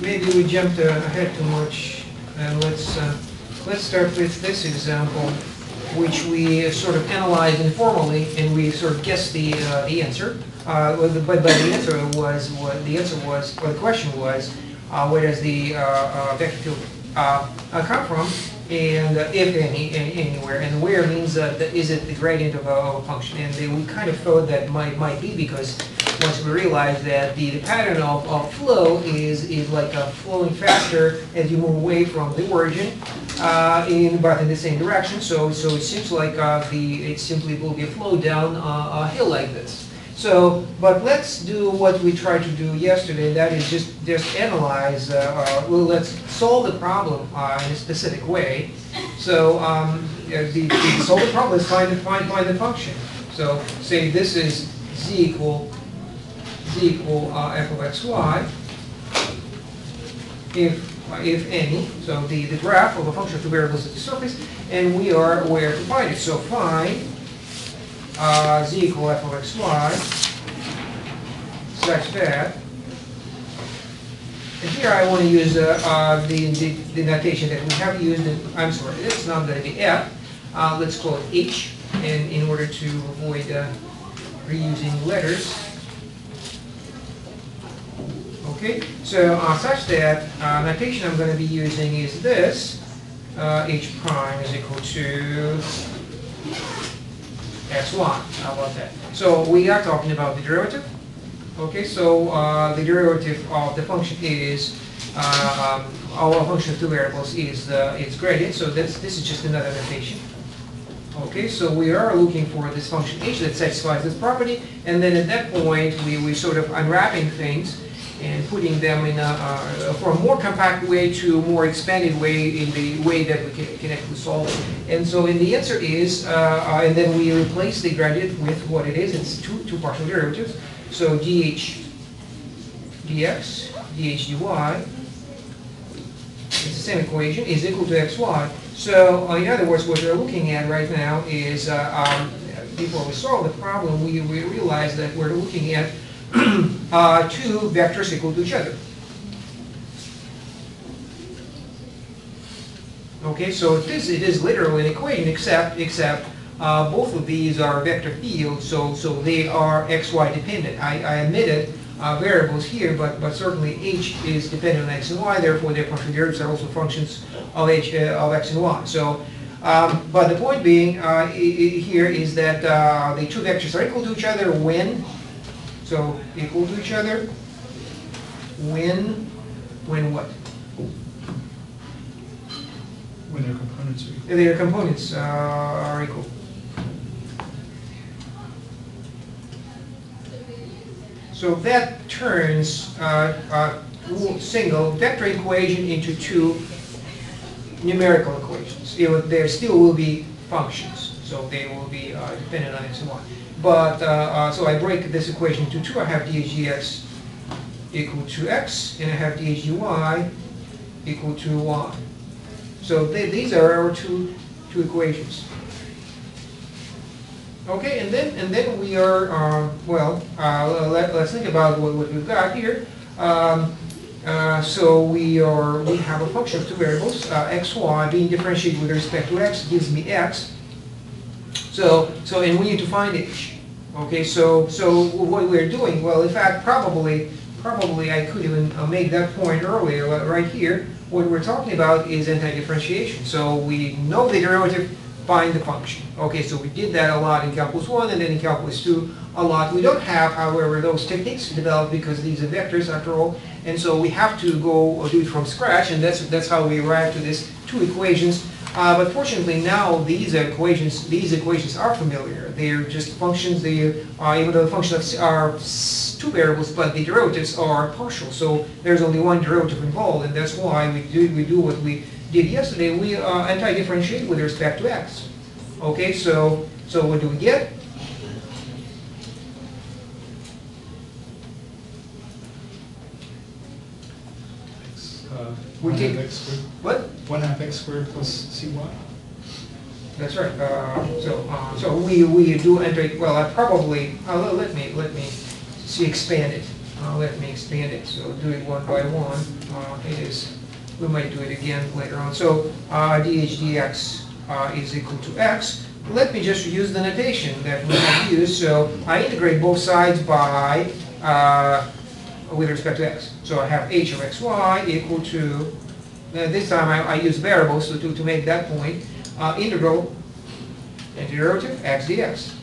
maybe we jumped uh, ahead too much, and let's, uh, let's start with this example, which we sort of analyzed informally, and we sort of guessed the, uh, the answer. Uh, But, but the answer was, what, the answer was, or the question was, uh, where does the uh, uh, vector field uh, uh, come from? And uh, if any, any- anywhere, and where means, uh, is it the gradient of a, function? And we kind of thought that might, might be because once we realize that the, the pattern of, of flow is, is like a flowing faster as you move away from the origin, uh, in, but in the same direction, so, so it seems like, uh, the, it simply will be a flow down uh, a hill like this. So, but let's do what we tried to do yesterday, that is just, just analyze, uh, uh, well, let's solve the problem uh, in a specific way. So, um, the, the solve the problem is find the, find, find the function. So, say this is z equal, z equal uh, f of x, y. If, if any, so the, the graph of a function of two variables at the surface, and we are where to find it. So find uh, z equal f of x, y, such that, and here I want to use uh, uh, the, the the notation that we have used, in, I'm sorry, it's not going to be f, uh, let's call it h, and in order to avoid uh, reusing letters. Okay, so uh, such that uh, notation I'm going to be using is this, uh, h prime is equal to x1. How about that? So we are talking about the derivative. Okay, so uh, the derivative of the function is, uh, our function of two variables is the, its gradient, so that's, this is just another notation. Okay, so we are looking for this function h that satisfies this property, and then at that point, we, we sort of unwrapping things and putting them in a, from a more compact way to a more expanded way in the way that we can, can actually solve. And so, and the answer is, uh, uh, and then we replace the gradient with what it is, it's two, two partial derivatives. So dh dx, dh dy, it's the same equation, is equal to xy. So, uh, in other words, what we're looking at right now is, uh, um, before we solve the problem, we, we realize that we're looking at uh, two vectors equal to each other. Okay, so it is, it is literally an equation, except, except uh, both of these are vector fields, so, so they are x, y dependent. I, I omitted uh, variables here, but, but certainly h is dependent on x and y, therefore their partial derivatives are also functions of h, uh, of x and y. So, um, but the point being uh, here is that uh, the two vectors are equal to each other when, so equal to each other, when, when what? when their components are equal. Their components uh, are equal. So that turns uh, a single vector equation into two numerical equations. It There still will be functions, so they will be uh, dependent on and y. But, uh, uh, so I break this equation into two. I have dhdx equal to x, and I have dhy equal to y. So they, these are our two, two equations. Okay, and then, and then we are, uh, well, uh, let, let's think about what, what we've got here. Um, uh, so we are, we have a function of two variables, uh, x, y, being differentiated with respect to x gives me x. So, so, and we need to find h. Okay, so, so what we're doing, well, in fact, probably, probably I could even uh, make that point earlier, uh, right here. What we're talking about is anti-differentiation. So we know the derivative, find the function. Okay, so we did that a lot in calculus one and then in calculus two a lot. We don't have, however, those techniques developed because these are vectors after all. And so we have to go do it from scratch and that's, that's how we arrived to these two equations. Uh, but fortunately now these equations, these equations are familiar. They're just functions, they are, even though the functions are two variables, but the derivatives are partial. So there's only one derivative involved and that's why we do, we do what we did yesterday. We uh, anti-differentiate with respect to x. Okay, so, so what do we get? Uh, We take- What? One half x squared plus cy. That's right. Uh, So, uh, so we, we do enter, well, I probably, uh, let me, let me see, expand it. Uh, let me expand it, so do it one by one. Uh, it is, we might do it again later on. So, uh, dh dx uh, is equal to x. Let me just use the notation that we have used. So I integrate both sides by, uh, with respect to x. So I have h of xy equal to, this time I, I use variables to, to, to make that point, uh, integral antiderivative x dx.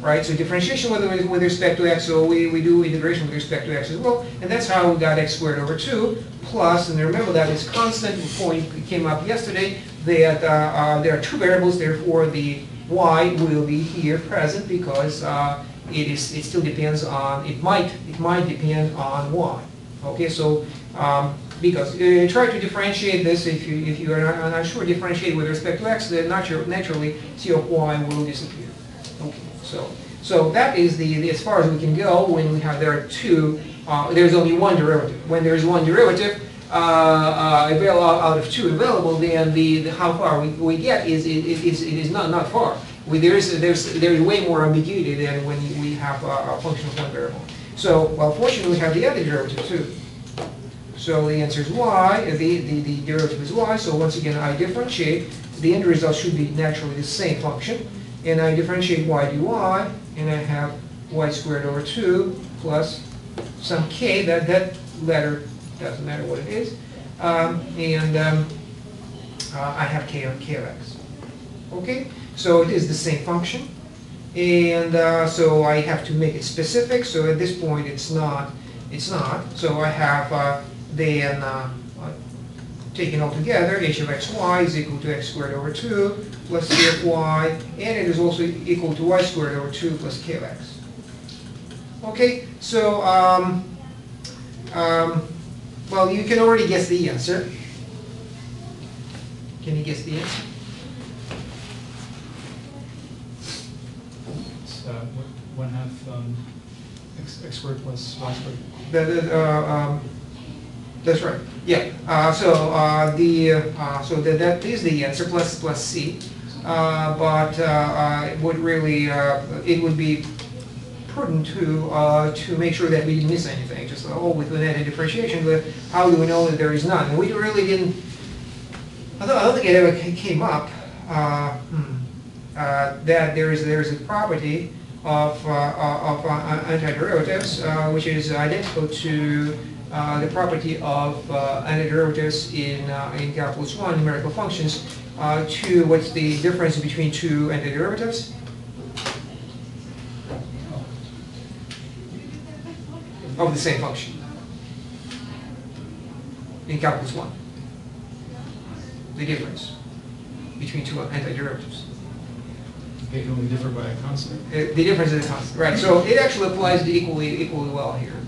Right, so differentiation with, with respect to x, so we, we do integration with respect to x as well, and that's how we got x squared over 2 plus, and remember that is constant, point came up yesterday, that uh, uh, there are two variables, therefore the y will be here present because uh, it is it still depends on it might it might depend on y. Okay, so um, because uh, try to differentiate this if you if you are not, not sure differentiate with respect to x, then natu naturally c of y will disappear. Okay, so so that is the, the as far as we can go when we have there are two. Uh, there's only one derivative. When there is one derivative, uh, uh, avail out of two available, then the, the how far we, we get is it, it is it is not not far. We, there is there's there's way more ambiguity than when we have a, a function of one variable. So well, fortunately, we have the other derivative too. So the answer is y. The, the the derivative is y. So once again, I differentiate. The end result should be naturally the same function, and I differentiate y dy, and I have y squared over two plus some k. That that letter doesn't matter what it is. Um, and um, uh, I have k of, k of x. Okay, so it is the same function. And uh, so I have to make it specific, so at this point it's not, it's not. So I have uh, then uh, uh, taken all together, h of xy is equal to x squared over 2 plus c of y, and it is also equal to y squared over 2 plus k of x. Okay, so um, um, well, you can already guess the answer. Can you guess the answer? It's uh, one one half um, x x squared plus y squared. The, the, uh, um, that's right. Yeah. Uh, so uh, the uh, so that that is the answer plus plus c. Uh, but uh, uh, it would really it would be prudent to to make sure that we didn't miss anything. Just oh, with net differentiation, but how do we know that there is none? We really didn't. I don't, I don't think it ever came up hmm, that there is there is a property of of antiderivatives which is identical to the property of uh, antiderivatives in uh, in calculus one numerical functions. Uh, to what's the difference between two antiderivatives? of the same function in calculus one. The difference between two antiderivatives. They can only differ by a constant. Uh, The difference is a constant, right, so it actually applies equally, equally well here.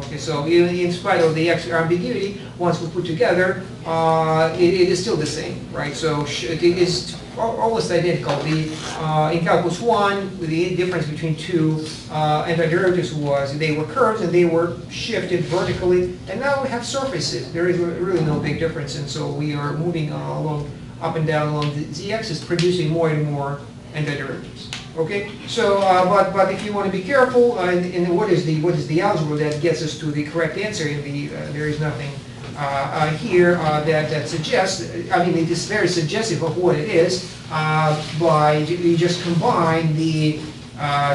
Okay, so in, in spite of the ambiguity, once we put together, uh, it, it is still the same, right? So it is almost identical. The, uh, in calculus one, the difference between two uh, antiderivatives was they were curves and they were shifted vertically, and now we have surfaces. There is really no big difference, and so we are moving uh, along, up and down along the z-axis, producing more and more antiderivatives. Okay, so, uh, but, but if you want to be careful, uh, and, and what is the, what is the algebra that gets us to the correct answer? In the, uh, there is nothing uh, uh, here uh, that, that suggests, I mean, it is very suggestive of what it is, by, you just combine the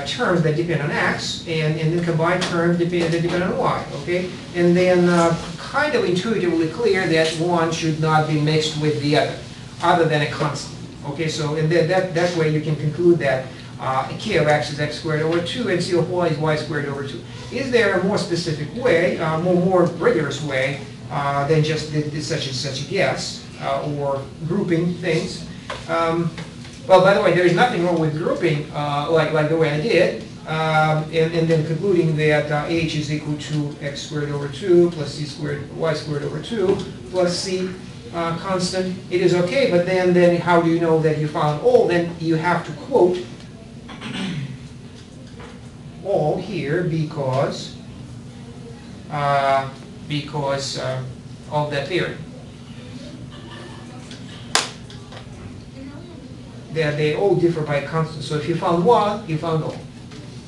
terms that depend on x, and, and then combine terms depend- that depend on y, okay? And then kind of intuitively clear that one should not be mixed with the other, other than a constant. Okay, so and that, that, that way you can conclude that uh, k of x is x squared over 2 and c of y is y squared over 2. Is there a more specific way, uh, more, more rigorous way uh, than just th- th- such and such a guess uh, or grouping things? Um, well, by the way, there is nothing wrong with grouping uh, like, like the way I did. Um, and, and then concluding that uh, h is equal to x squared over 2 plus c squared, y squared over 2 plus c uh, constant, it is okay, but then, then how do you know that you found all? Then you have to quote all here because, uh, because uh, of that theory. That they all differ by constant. So if you found one, you found all.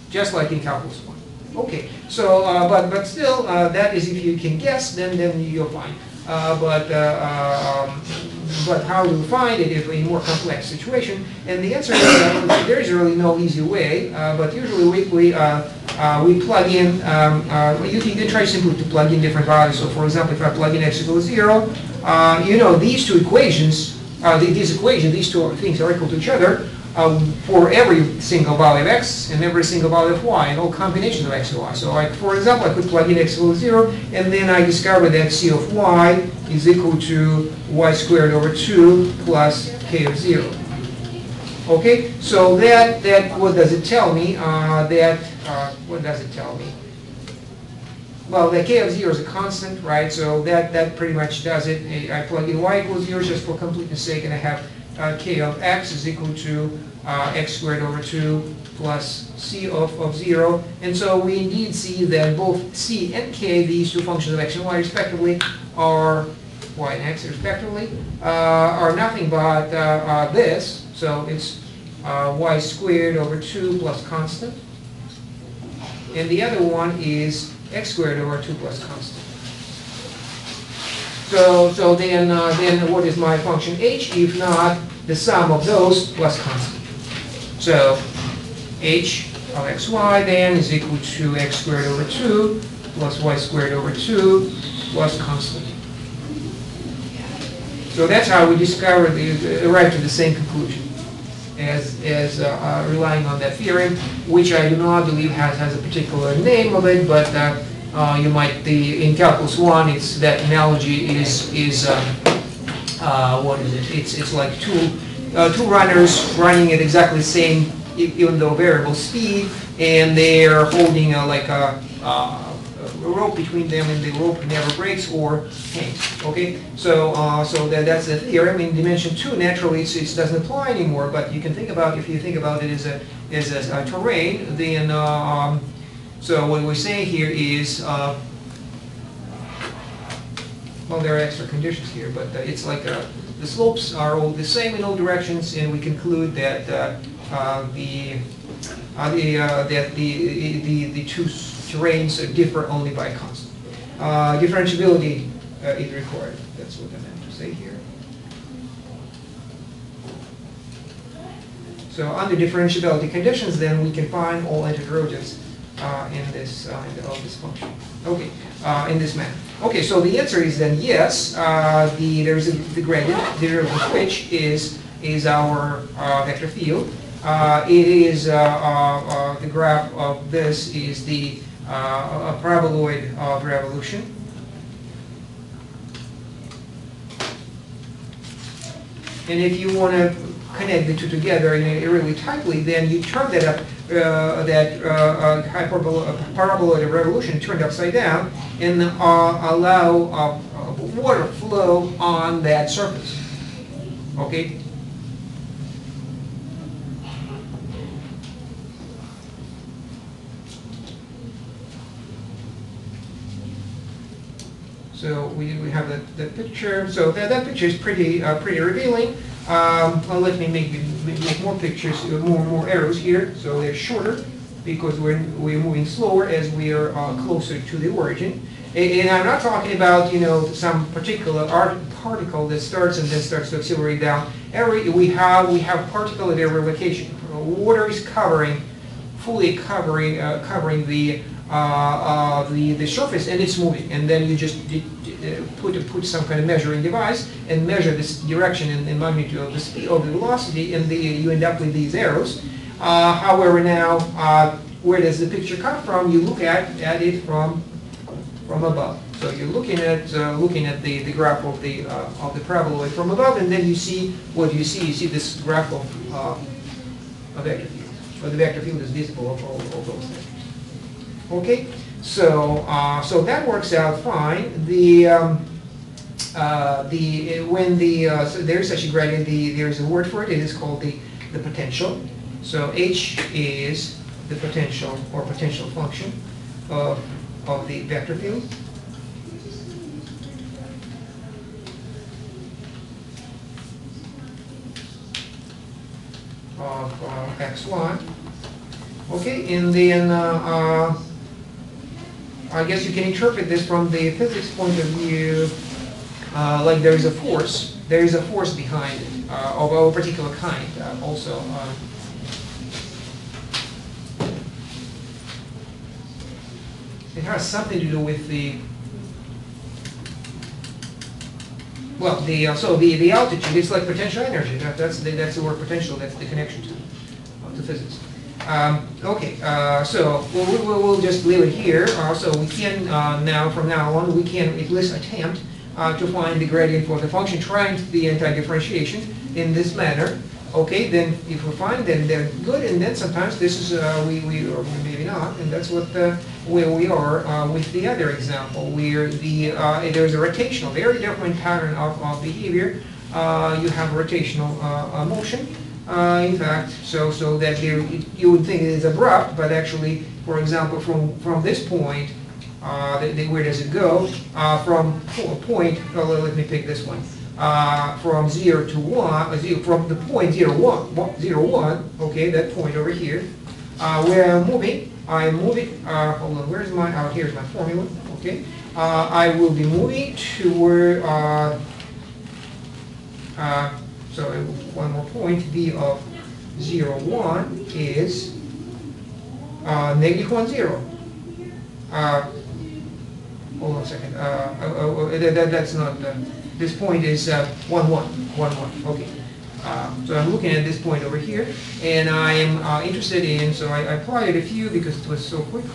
Just like in calculus one. Okay, so, uh, but, but still, uh, that is if you can guess, then, then you're fine. Uh, But, uh, um, but how to find it is a more complex situation? And the answer is, uh, there is really no easy way, uh, but usually we, we, uh, uh, we plug in, um, you can try simply to plug in different values. So for example, if I plug in x equals zero, you know, these two equations, these equations, these two things are equal to each other um, for every single value of x and every single value of y, and all combinations of x and y. So for example, I could plug in x equals zero, and then I discover that c of y is equal to y squared over two plus k of zero. Okay, so that, that, what does it tell me? Uh, that, uh, what does it tell me? Well, the k of zero is a constant, right, so that, that pretty much does it. I plug in y equals zero just for completeness sake, and I have uh, k of x is equal to uh, x squared over two plus c of, of zero. And so we indeed see that both c and k, these two functions of x and y respectively, are, y and x respectively, uh, are nothing but uh, uh, this. So it's uh, y squared over two plus constant. And the other one is x squared over 2 plus constant. So, so then, uh, then what is my function h if not the sum of those plus constant? So h of xy then is equal to x squared over 2 plus y squared over 2 plus constant. So that's how we discover the, arrive to the same conclusion as, as uh, uh, relying on that theorem, which I do not believe has, has a particular name of it, but uh, uh, you might, the, in calculus one, it's, that analogy is, is, um, uh, what is it? It's, it's like two, uh, two runners running at exactly the same, even though variable speed, and they're holding a, like a, uh, a rope between them and the rope never breaks or hangs, okay? So, uh, so that, that's the theorem. In dimension two, naturally, it doesn't apply anymore, but you can think about, if you think about it as a, as a, a terrain, then, uh, um, so what we're saying here is, uh, well, there are extra conditions here, but uh, it's like, uh, the slopes are all the same in all directions, and we conclude that, uh, the, the, that the, the, the two terrains differ only by constant. Differentiability is required, that's what I meant to say here. So under differentiability conditions, then we can find all uh, in this, uh, in the, of this function. Okay, uh, in this manner. Okay, so the answer is then yes, uh, the, there is a, the gradient derivative of which is, is our uh, vector field. Uh, It is, uh, uh, uh, the graph of this is the uh, a paraboloid of revolution. And if you want to connect the two together in a really tightly, then you turn that up, uh, that uh, uh, hyperbolo- uh, paraboloid revolution turned upside down and uh, allow water flow on that surface. Okay? So we, we have that, that picture. So that, that picture is pretty, pretty revealing. Um, well, let me make, make more pictures, uh, more, more arrows here, so they're shorter because we're, we're moving slower as we are uh, closer to the origin. And, and I'm not talking about, you know, some particular art particle that starts and then starts to accelerate down. Every, we have, we have particle at every location. Water is covering, fully covering, uh, covering the, uh, uh, the, the surface and it's moving. And then you just uh, put, put some kind of measuring device and measure this direction and, and magnitude of the speed, of the velocity, and the, you end up with these arrows. Uh, however, now, where does the picture come from? You look at, at it from, from above. So you're looking at, uh, looking at the, the graph of the, uh, of the paraboloid from above, and then you see, what you see? You see this graph of, uh, a vector field. Or the vector field is visible of all, all those things. Okay, so, uh, so that works out fine. The, um, uh, the, when the, uh, so there's actually gradient, the, there's a word for it, it is called the, the potential. So H is the potential or potential function of, of the vector field. Of uh, x1. Okay, and then, uh, uh, I guess you can interpret this from the physics point of view, uh, like there is a force, there is a force behind it, uh, of a particular kind uh, also. uh, It has something to do with the, well, the, uh, so the, the altitude, it's like potential energy, that, that's, the- that's the word potential, that's the connection to, uh, to physics. Um, okay, uh, so we'll, we'll, we'll just leave it here, uh, so we can, uh, now, from now on, we can at least attempt, uh, to find the gradient for the function trying the anti-differentiation in this manner. Okay, then if we find, them, they're good, and then sometimes this is, uh, we, we, or maybe not, and that's what, uh, where we are, with the other example, where the, there's a rotational, very different pattern of, of behavior. You have rotational, motion, uh, in fact, so, so that there, you would think it is abrupt, but actually, for example, from, from this point, uh, the- the- where does it go? Uh, From po- point, oh, let me pick this one, Uh, from zero to one, uh, from the point zero one, one- zero one, okay, that point over here, uh, where I'm moving, I'm moving, hold on, where's my, oh, here's my formula, okay? I will be moving to where, so one more point, v of zero one is uh, negative one zero. Uh, Hold on a second, uh, oh, oh, oh, that, that- that's not, uh, this point is uh, one one, one one, okay. Uh, So I'm looking at this point over here, and I am uh, interested in, so I I applied a few because it was so quick,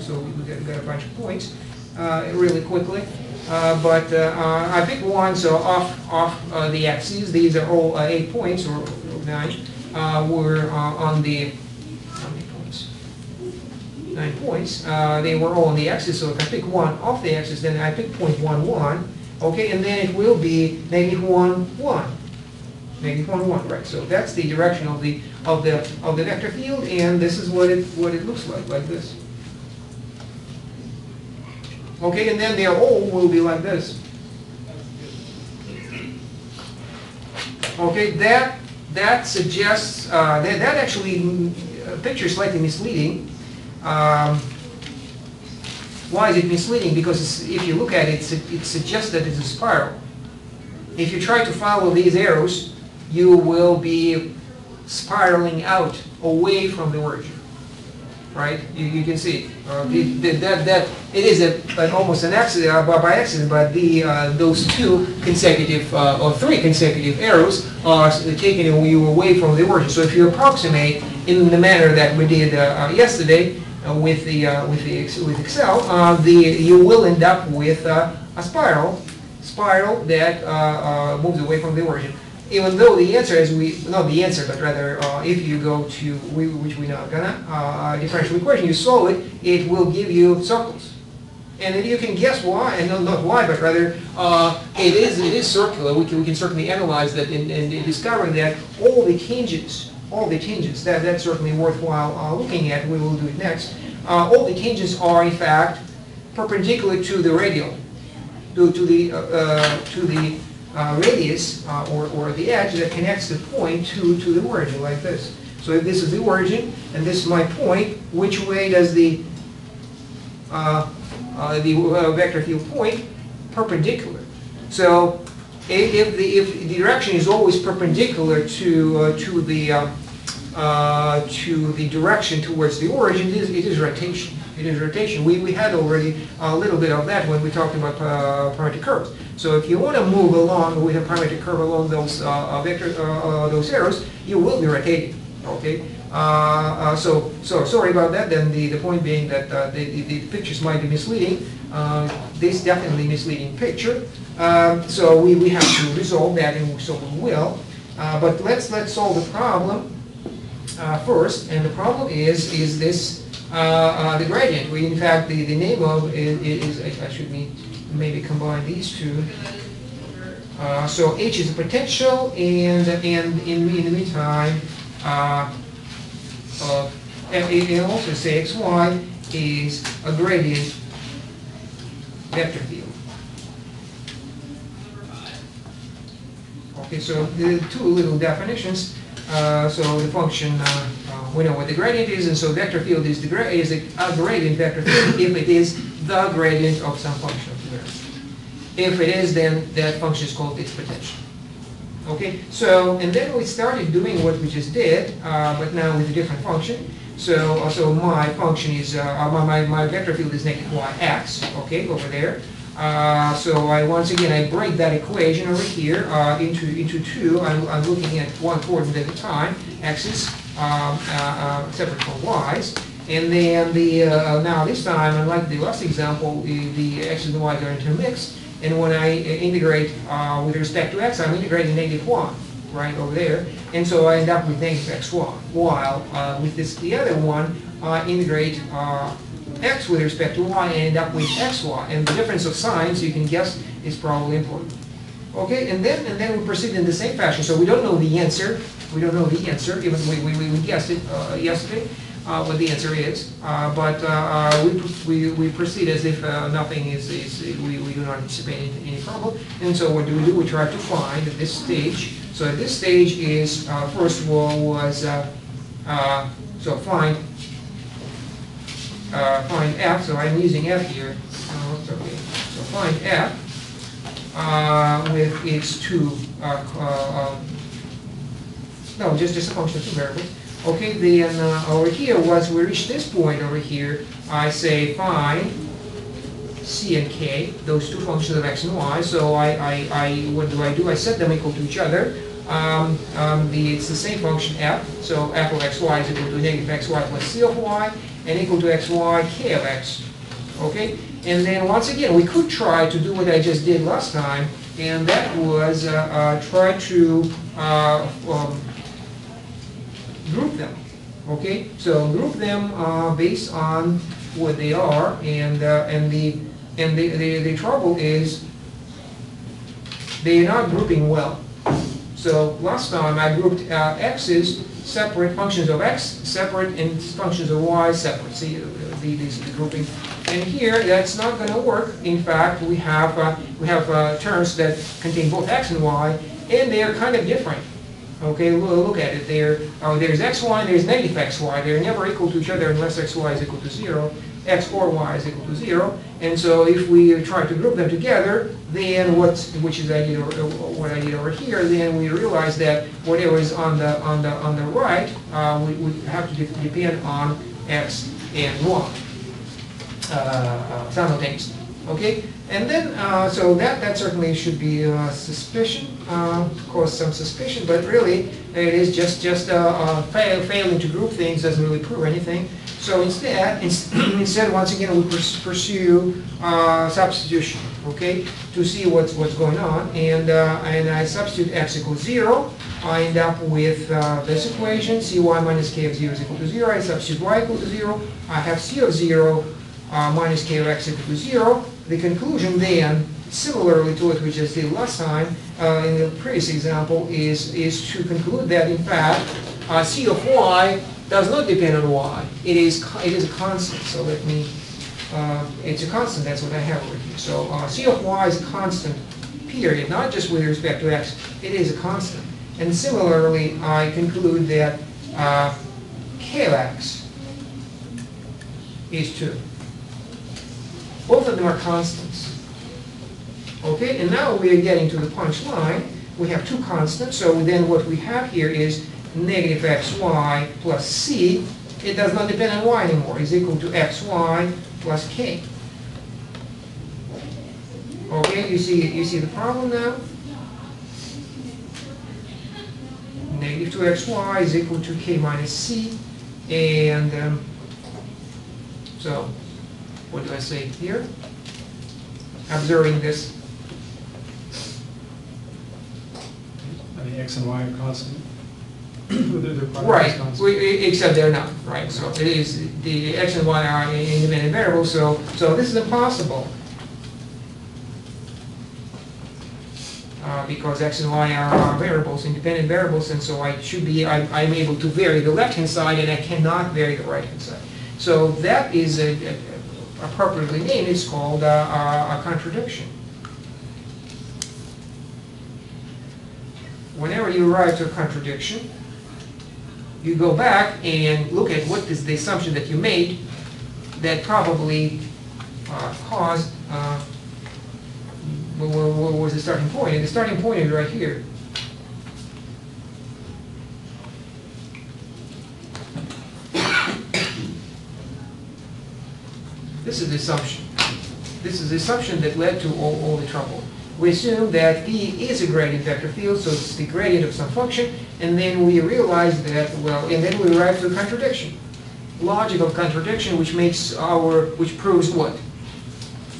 so we got got a bunch of points really quickly. Uh, But uh, I picked one, so off, off uh, the axes, these are all eight points, or nine, were on the, nine points, uh, they were all on the axis, so if I pick one off the axis, then I pick point one one, okay, and then it will be negative one one. Negative one one, right, so that's the direction of the, of the, of the vector field, and this is what it, what it looks like, like this. Okay, and then their all will be like this. Okay, that, that suggests, uh, that, that actually, uh, picture is slightly misleading. Um, Why is it misleading? Because if you look at it, it suggests that it's a spiral. If you try to follow these arrows, you will be spiraling out away from the origin, right? You, you can see, uh, the- the- that, that, it is a, an almost an accident, uh, by accident, but the, uh, those two consecutive, uh, or three consecutive arrows are taking you away from the origin. So if you approximate in the manner that we did uh, uh, yesterday with the, with the, with Excel, the, you will end up with a spiral, spiral that moves away from the origin. Even though the answer is we, not the answer, but rather uh, if you go to, we- which we're not gonna, uh, differential equation, you solve it, it will give you circles. And then you can guess why, and not- not why, but rather, uh, it is, it is circular, we can, we can certainly analyze that and, and discover that all the tangents, all the tangents, that, that's certainly worthwhile uh, looking at, we will do it next. Uh, All the tangents are in fact perpendicular to the radial, to, to the, uh, to the uh, radius, uh, or, or the edge that connects the point to, to the origin, like this. So if this is the origin, and this is my point, which way does the, uh, uh, the uh, vector field point? Perpendicular. So if, the, if the direction is always perpendicular to, uh, to the, to the direction towards the origin, it is, it is rotation. It is rotation. We, we had already a little bit of that when we talked about parametric curves. So if you want to move along with a parametric curve along those uh, uh, uh, uh, those arrows, you will be rotating, okay? Uh, uh, So, so sorry about that, then the, the point being that the, the pictures might be misleading. This definitely misleading picture. Um, So we, we have to resolve that, and so we will. But let's, let's solve the problem first, and the problem is, is this, the gradient. We, in fact, the, the name of it is, I I should me- maybe combine these two. Uh, So H is a potential, and, and in, in the meantime, uh, uh, and also say xy is a gradient vector field. Okay, so the two little definitions, uh, so the function, uh, uh, we know what the gradient is, and so vector field is the gra, is a a gradient vector field if it is the gradient of some function variable. If it is, then that function is called its potential. Okay, so, and then we started doing what we just did, uh, but now with a different function. So, uh, so my function is, uh, uh, my, my, my vector field is negative yx, okay, over there. Uh, so I, once again, I break that equation over here, uh, into, into two. I'm, I'm looking at one coordinate at a time, x's, um, uh, uh, separate from y's. And then the, uh, now this time, unlike the last example, the, the x's and y are intermixed. And when I integrate uh, with respect to x, I'm integrating negative 1, right over there. And so I end up with negative x1, While uh, with this, the other one, I integrate uh, x with respect to y and end up with xy. And the difference of signs, you can guess, is probably important. Okay, and then, and then we proceed in the same fashion. So we don't know the answer. We don't know the answer, even we, we, we guessed it uh, yesterday, uh, what the answer is. Uh, but uh, uh, we, we, we proceed as if uh, nothing is, is we, we do not anticipate any, any problem. And so what do we do? We try to find at this stage. So at this stage is, first of all, was, so find, find f. So I'm using f here. Oh. So find f with its two, um, no, just, just a function of two variables. Okay, then uh, over here, once we reach this point over here, I say find c and k, those two functions of x and y. So I, I, I what do I do? I set them equal to each other. Um, um, the, it's the same function f, so f of xy is equal to negative xy plus c of y, and equal to xy k of x. Okay, and then once again, we could try to do what I just did last time, and that was uh, uh, try to uh, um, group them. Okay, so group them uh, based on what they are, and uh, and the and the, the the trouble is they are not grouping well. So last time I grouped uh, x's separate, functions of x separate, and functions of y separate. See, uh, the, these are the grouping. And here, that's not going to work. In fact, we have uh, we have uh, terms that contain both x and y, and they are kind of different. Okay, look at it. There, uh, there's xy there's negative xy. They're never equal to each other unless xy is equal to zero. x or y is equal to zero. And so if we try to group them together, then what, which is I did over, what I did over here, then we realize that whatever is on the on the on the right, uh, we would have to de- depend on x and y uh, uh, simultaneously. Okay, and then uh, so that that certainly should be uh, suspicion, uh, cause some suspicion, but really it is just just uh, uh, fail, failing to group things doesn't really prove anything. So instead, instead once again we purs- pursue substitution. Okay, to see what's what's going on, and and I substitute x equals zero. I end up with this equation: cy minus k of zero is equal to zero. I substitute y equal to zero. I have c of zero uh, minus k of x equal to zero. The conclusion then, similarly to what we just did last time uh, in the previous example, is, is to conclude that in fact uh, c of y does not depend on y. It is, it is a constant. So let me, uh, it's a constant, that's what I have over here. So uh, c of y is a constant, period, not just with respect to x, it is a constant. And similarly, I conclude that uh, k of x is 2. Both of them are constants. Okay, and now we are getting to the punchline. We have two constants, so then what we have here is negative xy plus c. It does not depend on y anymore. It's equal to xy plus k. Okay, you see, you see the problem now? Negative 2xy is equal to k minus c, and um, so what do I say here? Observing this, I mean, x and y are constant. They're they're right, we- except they're not, right, so it is, the x and y are independent variables, so, so this is impossible. Uh, because x and y are are variables, independent variables, and so I should be, I, I'm able to vary the left-hand side and I cannot vary the right-hand side. So that is a- a- appropriately named, it's called a a contradiction. Whenever you arrive to a contradiction, you go back and look at what is the assumption that you made that probably uh, caused, uh, what was the starting point? And the starting point is right here. This is the assumption. This is the assumption that led to all, all the trouble. We assume that E is a gradient vector field, so it's the gradient of some function, and then we realize that, well, and then we arrive to a contradiction. Logical contradiction, which makes our, which proves what?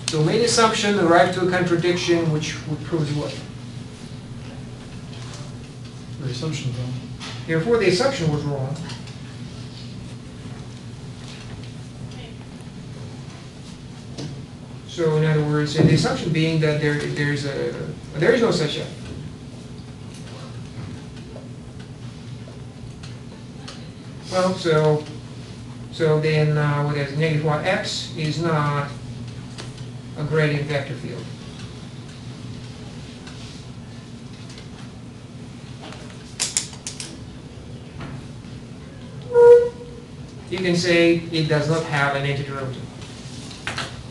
So made assumption, arrived to a contradiction, which proves what? The assumption wrong. Therefore, the assumption was wrong. So in other words, the assumption being that there, there's a, there is no such a. Well, so, so then, uh, what is negative y x is not a gradient vector field. You can say it does not have an antiderivative.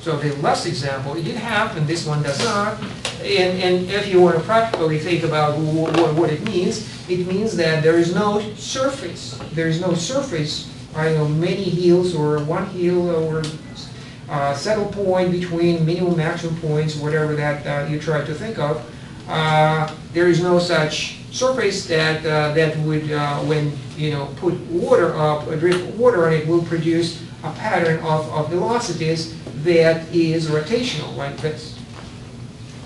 So the last example, it and this one does not. And, and if you want to practically think about what, what it means, it means that there is no surface. There is no surface, I know, many heels or one heel or uh, saddle point between minimum maximum points, whatever that uh, you try to think of. Uh, there is no such surface that uh, that would, uh, when you know, put water up, drip water on it, will produce a pattern of, of velocities that is rotational like this.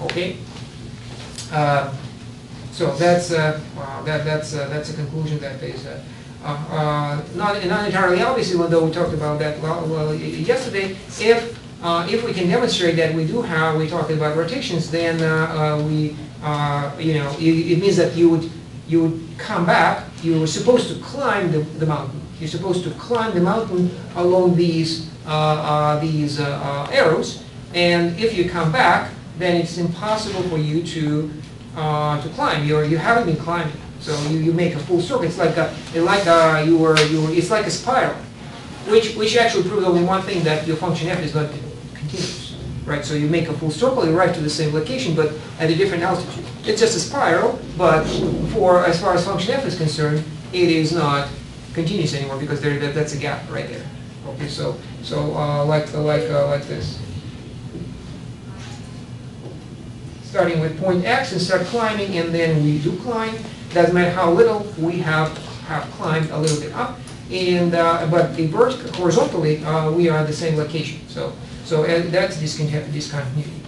Okay? Uh, so that's, uh, uh, that, that's, uh, that's a conclusion that is uh, uh, uh, not, not entirely obvious, even though we talked about that well, well, yesterday. If, if we can demonstrate that we do have, we talked about rotations, then we, you know, it, it means that you would, you would come back, you were supposed to climb the, the mountain. You're supposed to climb the mountain along these, these uh, uh, arrows, and if you come back, then it's impossible for you to, uh, to climb. You're, you haven't been climbing. So you, you make a full circle. It's like a, like a, you were, you were, it's like a spiral, which, which actually proves only one thing, that your function f is not continuous, right? So you make a full circle, you arrive to the same location, but at a different altitude. It's just a spiral, but for, as far as function f is concerned, it is not continuous anymore because there, that, that's a gap right there. Okay, so, so, uh, like, like, uh, like this. starting with point X and start climbing, and then we do climb. Doesn't matter how little, we have, have climbed a little bit up. And, uh, but the vert horizontally, we are at the same location. So, so that's discontin- discontinuity.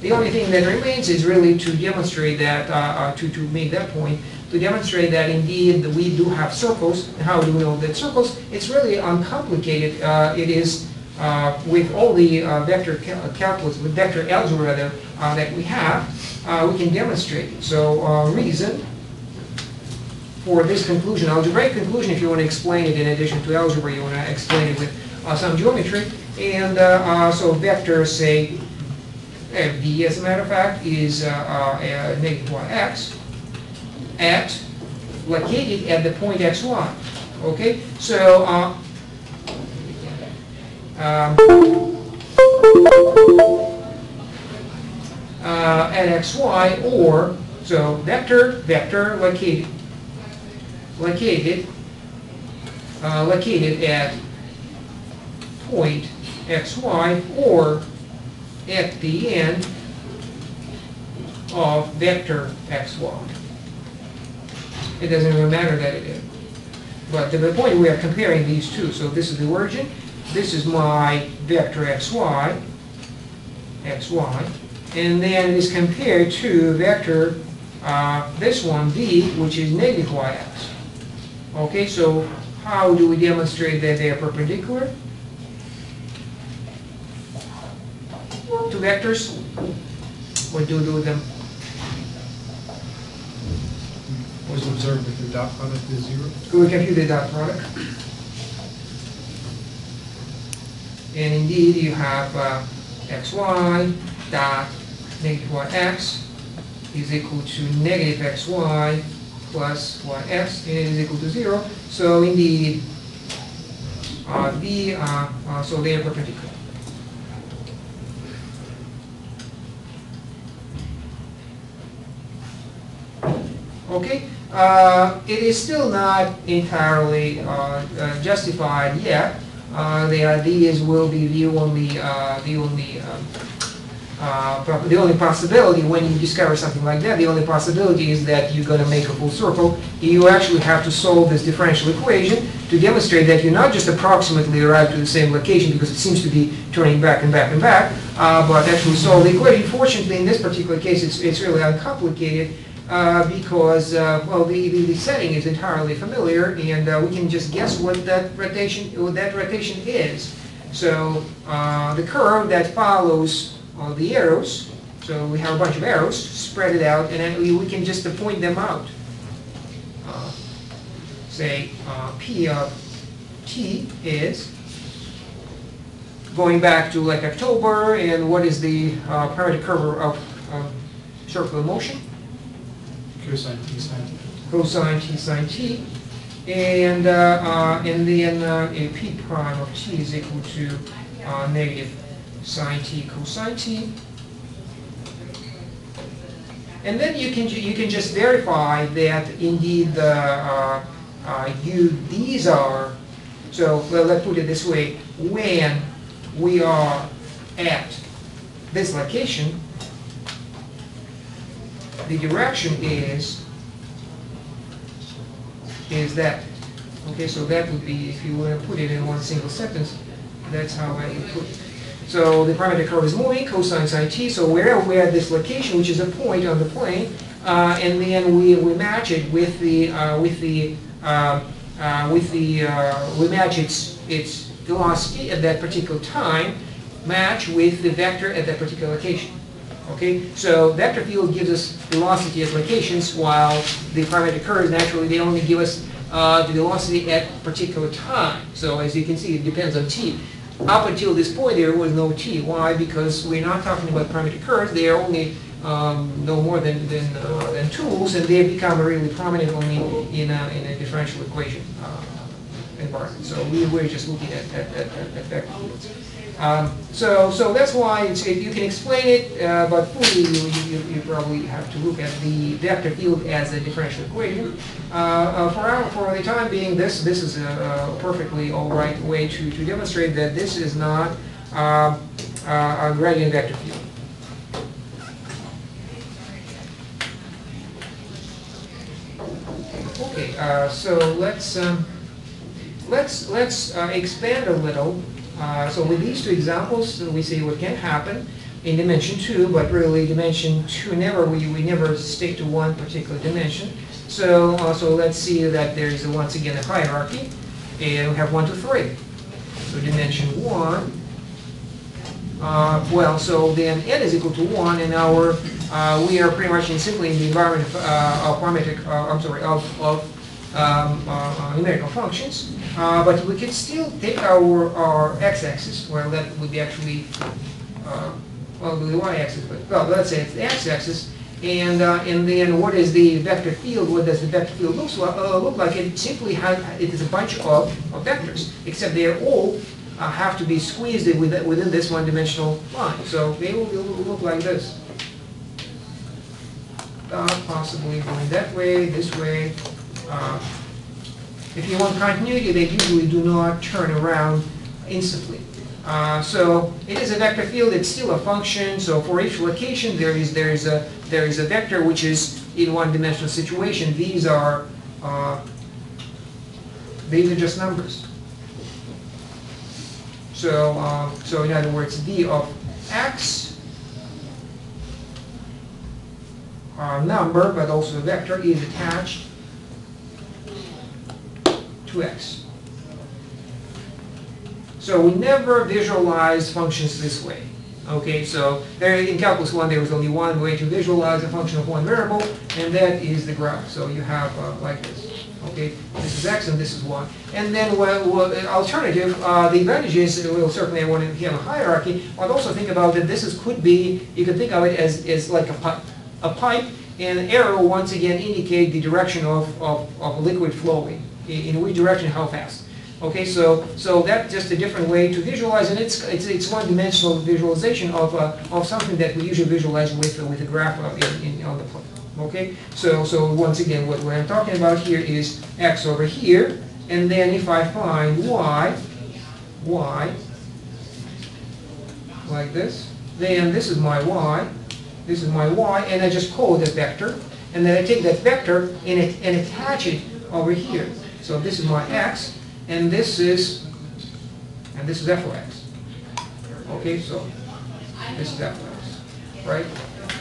The only thing that remains is really to demonstrate that, uh, uh, to, to make that point, to demonstrate that indeed we do have circles. How do we know that circles? It's really uncomplicated. Uh, it is uh, with all the uh, vector cal- calculus, with vector algebra uh, that we have, uh, we can demonstrate. So uh, reason for this conclusion, algebraic conclusion, if you want to explain it in addition to algebra, you want to explain it with some geometry. And so vector, say, v as a matter of fact, is negative yx at, located at the point xy. Okay, so uh, um, uh, at xy or, so vector, vector located, located, uh, located at point xy or at the end of vector xy. It doesn't really matter that it is. But the point, we are comparing these two. So this is the origin, this is my vector xy, xy, and then it is compared to vector, uh, this one, v, which is negative yx. Okay, so how do we demonstrate that they are perpendicular? Two vectors? What do we do with them? observed if the dot product is zero? Go we compute the dot product. And indeed, you have uh, xy dot negative yx is equal to negative xy plus yx and it is equal to 0. So indeed, uh, the, uh, uh, so they are perpendicular. Okay, uh, it is still not entirely uh, uh, justified yet. Uh, The ideas will be the only, the only, um, the only possibility when you discover something like that, the only possibility is that you're gonna make a full circle. You actually have to solve this differential equation to demonstrate that you're not just approximately arrive to the same location because it seems to be turning back and back and back, uh, but actually solve the equation. Fortunately, in this particular case, it's, it's really uncomplicated uh, because, uh, well, the, the the setting is entirely familiar and uh, we can just guess what that rotation, what that rotation is. So uh, the curve that follows the arrows, so we have a bunch of arrows, spread it out, and then we we can just point them out. Uh, Say P of T is, going back to like October, and what is the uh, parametric curve of of circular motion? Cosine T sine T. cosine t sine t, and, uh, uh, and then uh, a p prime of t is equal to uh, negative sine t cosine t. And then you can, you can just verify that indeed the, uh, uh, you, these are, so well, let's put it this way, when we are at this location, the direction is, is that. Okay, so that would be, if you were to put it in one single sentence, that's how I would put it. So the parameter curve is moving, cosine sine t, so where we're at this location, which is a point on the plane, uh, and then we, we match it with the, uh, with the, uh, uh, with the, uh, we match its, its velocity at that particular time, match with the vector at that particular location. Okay, so vector field gives us velocity as locations, while the parametric curves, naturally, they only give us uh, the velocity at particular time. So as you can see, it depends on t. Up until this point, there was no t. Why? Because we're not talking about parametric curves. They are only um, no more than, than, uh, than tools, and they become really prominent only in a, in a differential equation uh, environment. So we, we're just looking at, at, at, at vector fields. Um, So, so that's why if you can explain it, uh, but fully, you, you, you probably have to look at the vector field as a differential equation. Uh, uh, For our, for the time being, this, this is a a perfectly all right way to, to demonstrate that this is not um, a gradient vector field. Okay, uh, so let's, um, let's, let's uh, expand a little. Uh, So with these two examples, we see what can happen in dimension two, but really dimension two never, we, we never stick to one particular dimension. So, uh, so let's see that there is once again a hierarchy, and we have one to three. So dimension one, uh, well, so then n is equal to one, and our, uh, we are pretty much in simply in the environment of, uh, of parametric, uh, I'm sorry, of, of um, uh, uh, numerical functions. Uh, but we can still take our, our x-axis, well, that would be actually, uh, well, the y-axis, but, well, let's say it's the x-axis, and, uh, and then what is the vector field? What does the vector field uh, look like? It simply has, it is a bunch of, of vectors, except they are all have to be squeezed within, within this one-dimensional line. So they will, will look like this. Possibly going that way, this way. Uh, If you want continuity, they usually do not turn around instantly. Uh, So it is a vector field, it's still a function, so for each location, there is, there is a, there is a vector which is in one-dimensional situation. These are, uh, these are just numbers. So, uh, so in other words, d of x, a number, but also a vector, is attached to x. So we never visualize functions this way. Okay, so there in calculus one, there was only one way to visualize a function of one variable, and that is the graph. So you have uh, like this. Okay, this is x and this is y. And then well, well, uh, alternative, uh, the advantage is, uh, well, certainly want to have a hierarchy. I'd also think about that this is, could be, you could think of it as, as like a pipe. A pipe and an arrow once again indicate the direction of, of, of liquid flowing. In, which direction, how fast. Okay, so, so that's just a different way to visualize, and it's, it's, it's one-dimensional visualization of, uh, of something that we usually visualize with, with a graph of- in, in, on the, plane. Okay, so, so once again, what, what I'm talking about here is x over here, and then if I find y, y, like this, then this is my y, this is my y, and I just call it a vector, and then I take that vector and, it, and attach it over here. So this is my x, and this is, and this is f of x. Okay, so this is f of x, right?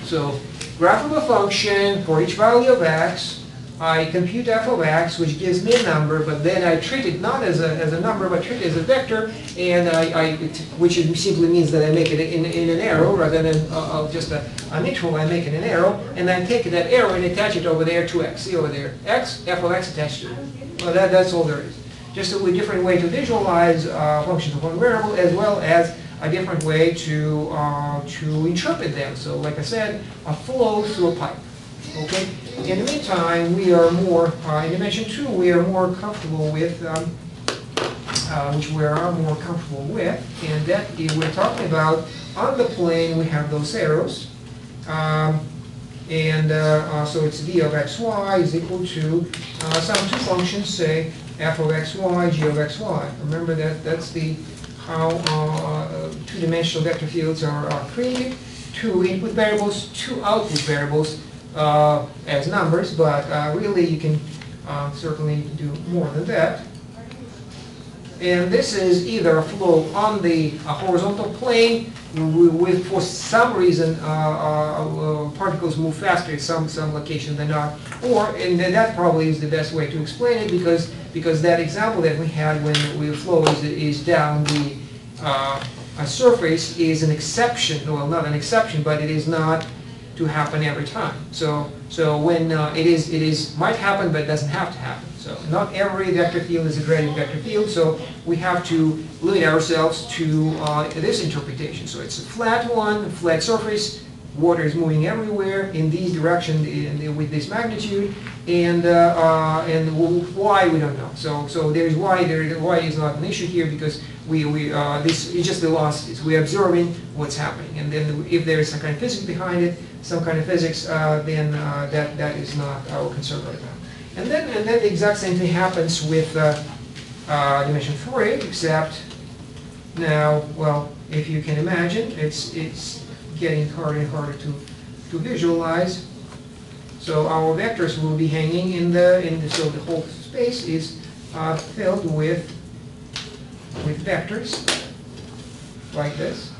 So graph of a function for each value of x, I compute f of x, which gives me a number, but then I treat it not as a, as a number, but treat it as a vector, and I, I it- which simply means that I make it in, in an arrow rather than uh, uh, just a, an interval, I make it an arrow, and I take that arrow and attach it over there to x. See over there, x, f of x attached to it. Well, that, that's all there is. Just a different way to visualize uh, functions of one variable, as well as a different way to, uh, to interpret them. So like I said, a flow through a pipe. Okay? In the meantime, we are more, uh, in dimension two, we are more comfortable with, um, uh, which we are more comfortable with, and that is, we're talking about, on the plane, we have those arrows. Um, and uh, uh, so it's v of xy is equal to uh, some two functions, say f of xy, g of xy. Remember that that's the how uh, two-dimensional vector fields are, are created. Two input variables, two output variables uh, as numbers, but uh, really you can uh, certainly do more than that. And this is either a flow on the uh, horizontal plane wi- with, for some reason, uh, uh, uh, particles move faster at some, some location than not. Or, and that probably is the best way to explain it because, because that example that we had when the flow is, is down the uh, a surface is an exception, well, not an exception, but it is not to happen every time. So, so when uh, it is, it is, might happen, but it doesn't have to happen. So not every vector field is a gradient vector field, so we have to limit ourselves to uh, this interpretation. So it's a flat one, flat surface, water is moving everywhere in these direction in, with this magnitude, and uh, uh, and why we don't know. So so there is why there why is not an issue here because we we uh, this is just the velocities. We're observing what's happening, and then if there is some kind of physics behind it, some kind of physics, uh, then uh, that that is not our concern right now. And then and then the exact same thing happens with uh, dimension three, except now well if you can imagine it's it's getting harder and harder to, to visualize. So our vectors will be hanging in the, in the, so the whole space is uh, filled with, with vectors, like this.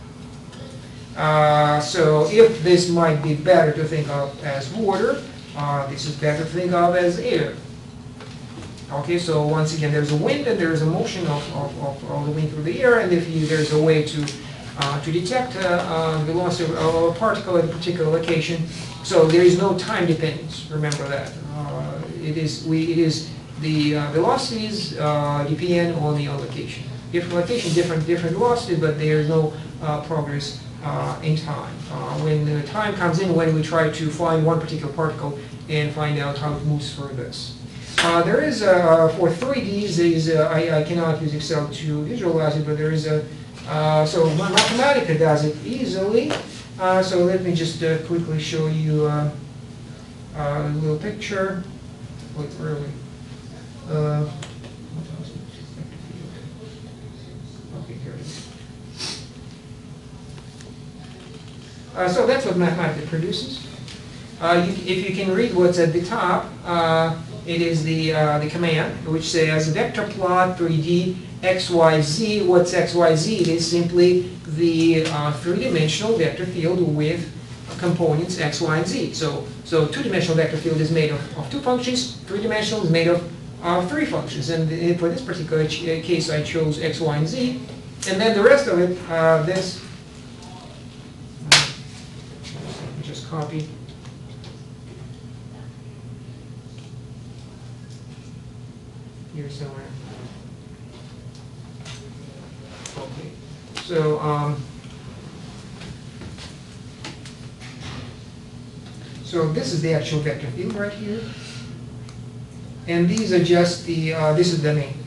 Uh, so if this might be better to think of as water, uh, this is better to think of as air. Okay, so once again, there's a wind and there's a motion of, of, of, of the wind through the air, and if you, there's a way to uh, to detect uh, uh, velocity of a particle at a particular location. So there is no time dependence. Remember that. Uh, it is we it is the velocities depend on the location. Different location, different different velocity, but there is no progress uh, in time. Uh, when the time comes in, when we try to find one particular particle and find out how it moves through this. Uh, there is for 3Ds, is I, cannot use Excel to visualize it, but there is a uh, so Mathematica does it easily. Uh, so let me just uh, quickly show you a little picture. Wait, where are we? Uh, okay, here it is. Uh, so that's what Mathematica produces. Uh, you, if you can read what's at the top, uh, it is the, uh, the command which says vector plot 3D xyz. What's xyz? It is simply the uh, three-dimensional vector field with components x, y, and z. So, so two-dimensional vector field is made of, of two functions. Three-dimensional is made of uh, three functions. And for this particular case, I chose x, y, and z. And then the rest of it, this, uh, copy. Here somewhere. Okay, so, um, so this is the actual vector field right here. And these are just the, uh, this is the name,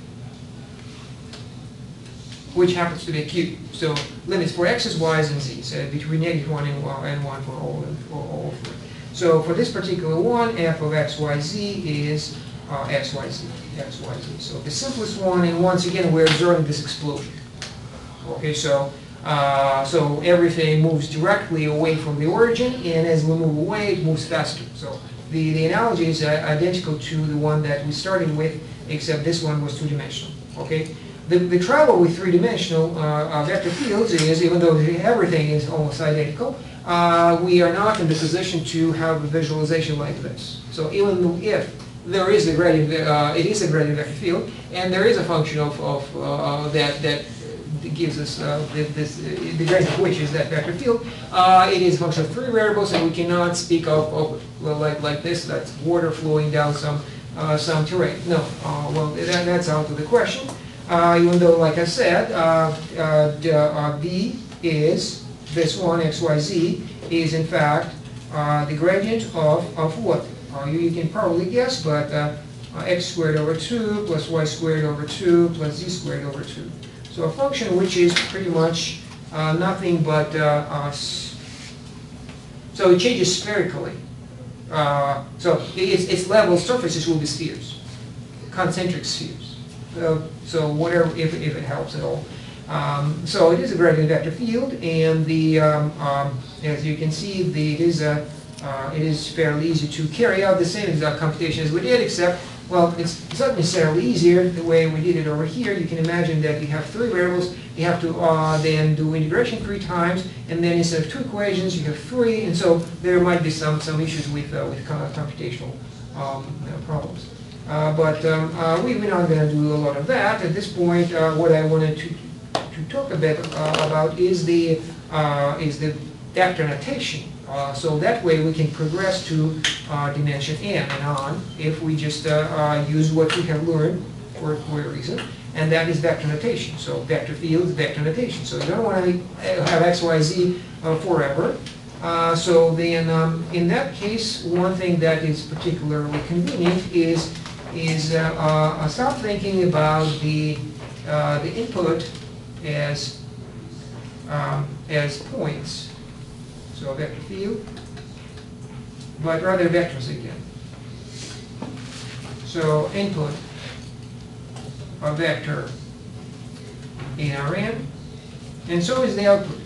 which happens to be a cube. So limits for x's, y's, and z's, uh, between negative one and one, and one for all, for all three. So for this particular one, f of x, y, z is uh, x, y, z, x, y, z. So the simplest one, and once again, we're observing this explosion. Okay, so, uh, so everything moves directly away from the origin, and as we move away, it moves faster. So the, the analogy is uh, identical to the one that we started with, except this one was two-dimensional, okay? The, the trouble with three-dimensional uh, uh, vector fields is, even though everything is almost identical, uh, we are not in the position to have a visualization like this. So even if there is a gradient, uh, it is a gradient vector field, and there is a function of, of uh, that that gives us uh, the- this, the gradient which is that vector field. Uh, it is a function of three variables, and we cannot speak of, of like like this. That's water flowing down some some terrain. No, well that, that's out of the question. Uh, even though, like I said, uh, uh, the, B is this one x y z is in fact the gradient of of what? You, you can probably guess, but x squared over 2 plus y squared over 2 plus z squared over 2. So a function which is pretty much uh, nothing but, uh, so it changes spherically. So its, its level surfaces will be spheres, concentric spheres. Uh, So whatever, if, if it helps at all. Um, So it is a gradient vector field, and the, um, um, as you can see, the, it is a, uh, it is fairly easy to carry out the same exact computation as we did, except, well, it's not necessarily easier the way we did it over here. You can imagine that you have three variables, you have to uh, then do integration three times, and then instead of two equations, you have three, and so there might be some, some issues with, uh, with computational um, problems. Uh, But um, uh, we- we're not going to do a lot of that. At this point, uh, what I wanted to to talk a bit uh, about is the, uh, is the vector notation. So that way we can progress to dimension n and on if we just use what we have learned for, a reason, and that is vector notation. So vector fields, vector notation. So you don't want to have x, y, z forever. So then, um, in that case, one thing that is particularly convenient is, is uh, uh, stop thinking about the, uh, the input as, um, as points. So a vector field, but rather vectors again. So input a vector in Rn, and so is the output.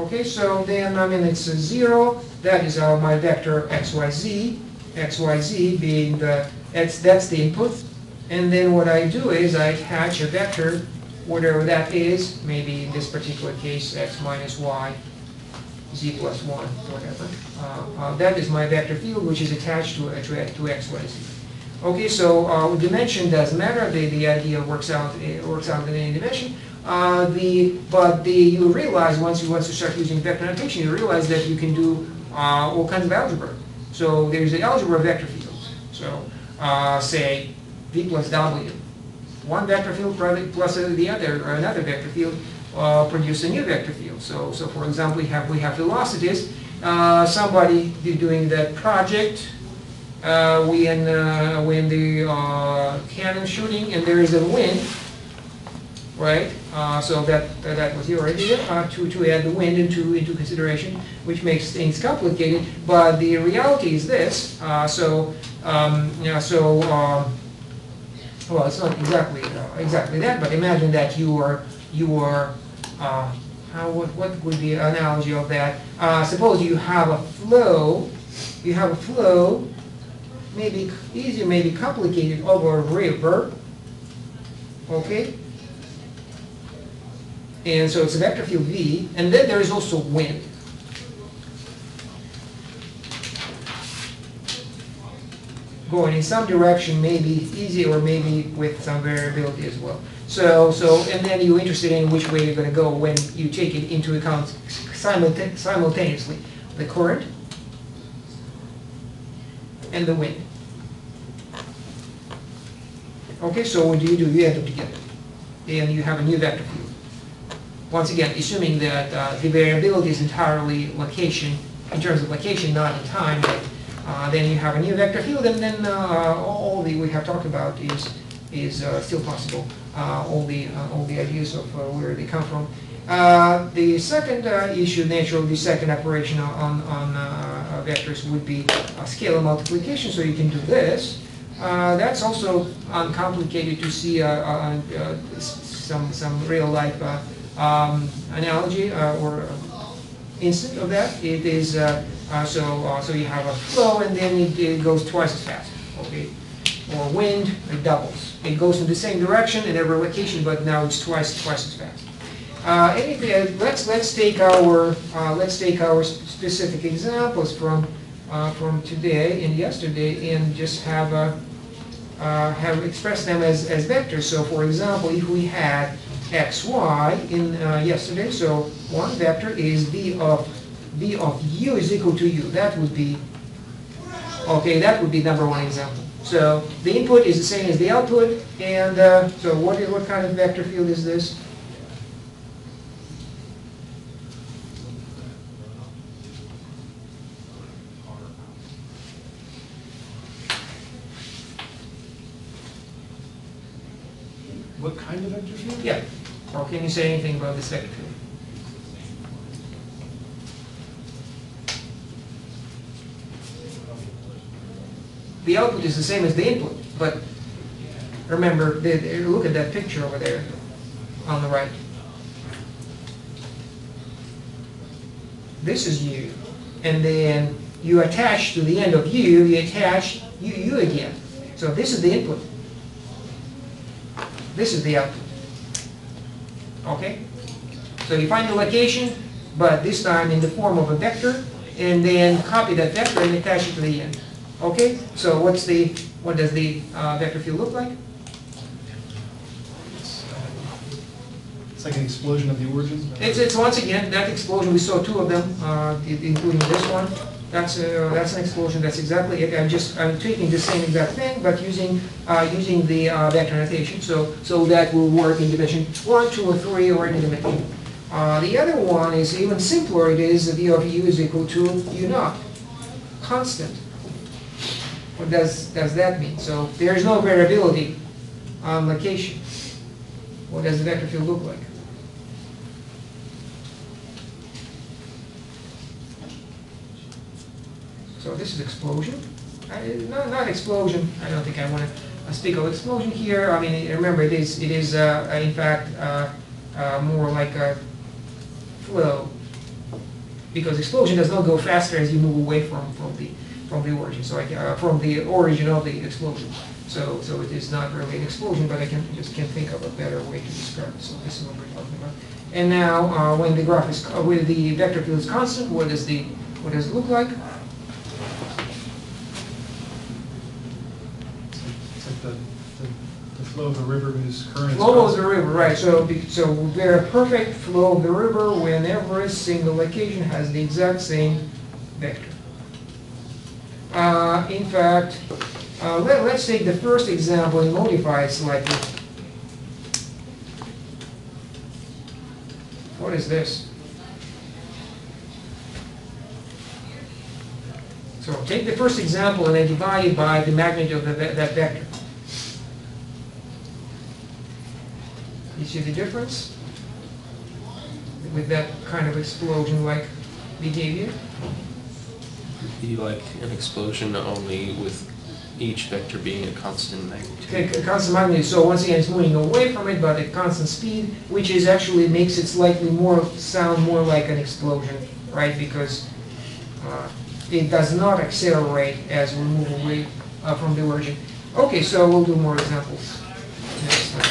Okay, so then, I mean, it's a zero, that is uh, my vector xyz, xyz being the, that's, that's the input. And then what I do is I attach a vector, whatever that is, maybe in this particular case, x minus y, z plus 1, whatever. Uh, uh, That is my vector field, which is attached to, to to x, y, z. Okay, so uh, dimension doesn't matter, the, the idea works out, it works out in any dimension. Uh, The, but the, you realize, once you, once you start using vector notation, you realize that you can do uh, all kinds of algebra. So there's the algebra of vector fields. So, uh, say, v plus w. One vector field plus the other, or another vector field, uh, produce a new vector field. So, so for example, we have, we have velocities. Uh, Somebody do- doing that project, uh, when, when the cannon shooting and there is a wind, right? Uh, So that, that was your idea, uh, to, to add the wind into, into consideration, which makes things complicated. But the reality is this, uh, so, um, so, um, well, it's not exactly, uh, exactly that, but imagine that you are, you are, uh, how, what, what would be an analogy of that? Uh, Suppose you have a flow, you have a flow, maybe easier, maybe complicated over a river, okay? And so it's a vector field V, and then there is also wind. Going in some direction, maybe easy or maybe with some variability as well. So, so, and then you're interested in which way you're gonna go when you take it into account simultaneously, the current and the wind. Okay, so what do you do? You add them together, and you have a new vector field. Once again, assuming that uh, the variability is entirely location, in terms of location, not in time, but uh, then you have a new vector field, and then uh, all the we have talked about is, is uh, still possible uh, all the, uh, all the ideas of where they come from. The second issue, naturally, the second operation on, on vectors would be scalar multiplication, so you can do this. That's also uncomplicated to see some, some real-life uh, um, analogy uh, or instant of that. It is, uh, uh, so, so you have a flow and then it it goes twice as fast, okay? Or wind, it doubles. It goes in the same direction in every location, but now it's twice, twice as fast. Uh, uh, let's, let's take our, uh, let's take our s- specific examples from, from today and yesterday and just have, uh, have expressed them as, as vectors. So for example, if we had x, y in uh, yesterday, so one vector is v of, v of u is equal to u. That would be, okay, that would be number one example. So the input is the same as the output, and uh, so what is, what kind of vector field is this? What kind of vector field? Yeah, or can you say anything about the field? The output is the same as the input, but remember, look at that picture over there on the right. This is u, and then you attach to the end of u, you attach u, u again. So this is the input. This is the output. Okay? So you find the location, but this time in the form of a vector, and then copy that vector and attach it to the end. Okay? So what's the, what does the uh, vector field look like? It's like an explosion of the origin. It's, it's once again, that explosion, we saw two of them, uh, including this one. That's, uh, that's an explosion, that's exactly it. I'm just, I'm taking the same exact thing, but using, uh, using the uh, vector notation, so, so that will work in dimension one, two, or three, or any dimension. Uh, The other one is even simpler, it is v of u is equal to u naught, constant. What does, does that mean? So there is no variability on location. What does the vector field look like? So this is explosion. I- Not, not explosion, I don't think I want to speak of explosion here. I mean, remember, it is, it is uh, in fact uh, uh, more like a flow. Because explosion does not go faster as you move away from, from the, from the origin, so I, uh, from the origin of the explosion. So, so it is not really an explosion, but I can, just can't think of a better way to describe it. So this is what we're talking about. And now, uh, when the graph is, uh, when the vector field is constant, what does the, what does it look like? It's like the, the the flow of the river whose current. Flow of the river, right, so, be- so we're a perfect flow of the river whenever a single location has the exact same vector. Uh, in fact, uh, let, let's take the first example and modify it slightly. What is this? So take the first example and then divide it by the magnitude of the, that vector. See the difference? With that kind of explosion-like behavior? Be like an explosion only with each vector being a constant magnitude. c- constant magnitude, so once again, it's moving away from it, but at constant speed, which is actually makes it slightly more, sound more like an explosion, right? Because uh, it does not accelerate as we move away uh, from the origin. Okay, so we'll do more examples next time.